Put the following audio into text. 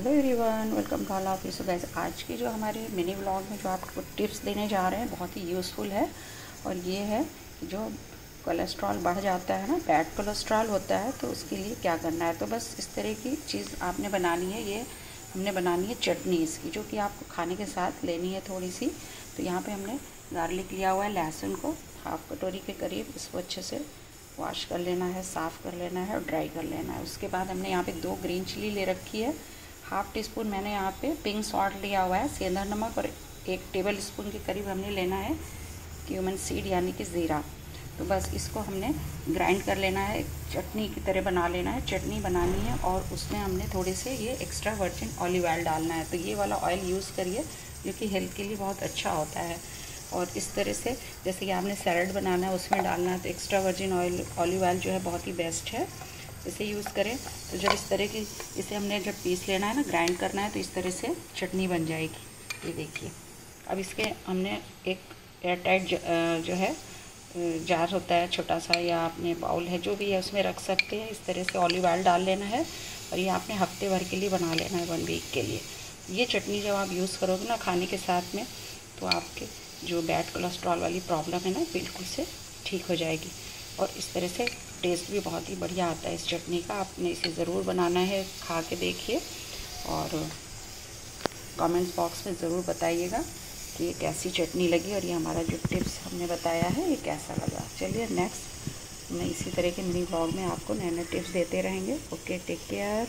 Hello everyone, welcome to all of you. So guys आज की जो हमारे मिनी व्लॉग में जो आपको टिप्स देने जा रहे हैं, बहुत ही यूज़फुल है। और ये है कि जो कोलेस्ट्रॉल बढ़ जाता है ना, बैड कोलेस्ट्रॉल होता है तो उसके लिए क्या करना है? तो बस इस तरह की चीज़ आपने बनानी है। ये हमने बनानी है चटनी इसकी जो कि आपको खाने के साथ लेनी है थोड़ी सी तो यहाँ पर हमने गार्लिक लिया हुआ है, लहसुन को हाफ़ कटोरी के करीब, इसको अच्छे से वॉश कर लेना है, साफ़ कर लेना है और ड्राई कर लेना है। उसके बाद हमने यहाँ पे दो ग्रीन चिली ले रखी है। हाफ़ टी स्पून मैंने यहाँ पे पिंक सॉल्ट लिया हुआ है, सेंधा नमक और एक टेबल स्पून के करीब हमने लेना है क्यूमन सीड यानी कि ज़ीरा। तो बस इसको हमने ग्राइंड कर लेना है, चटनी की तरह बना लेना है, चटनी बनानी है और उसमें हमने थोड़े से ये एक्स्ट्रा वर्जिन ऑलिव ऑयल डालना है। तो ये वाला ऑयल यूज़ करिए, जो कि हेल्थ के लिए बहुत अच्छा होता है। और इस तरह से जैसे कि आपने सैलड बनाना है, उसमें डालना है तो extra virgin oil olive oil जो है बहुत ही बेस्ट है। इसे यूज़ करें। तो जब इस तरह की, इसे हमने जब पीस लेना है ना ग्राइंड करना है तो इस तरह से चटनी बन जाएगी। ये देखिए। अब इसके हमने एक एयर टाइट जो है जार होता है, छोटा सा, या आपने बाउल है, जो भी है, उसमें रख सकते हैं। इस तरह से ऑलिव ऑयल डाल लेना है, और ये आपने हफ़्ते भर के लिए बना लेना है वन वीक के लिए। ये चटनी जब आप यूज़ करोगे ना, खाने के साथ में तो आपके जो बैड कोलेस्ट्रॉल वाली प्रॉब्लम है ना, बिल्कुल से ठीक हो जाएगी। और इस तरह से टेस्ट भी बहुत ही बढ़िया आता है इस चटनी का। आपने इसे ज़रूर बनाना है, खा के देखिए और कमेंट्स बॉक्स में ज़रूर बताइएगा कि ये कैसी चटनी लगी और ये हमारा जो टिप्स हमने बताया है, ये कैसा लगा। चलिए नेक्स्ट मैं इसी तरह के मिनी ब्लॉग में आपको नए नए टिप्स देते रहेंगे। Okay take care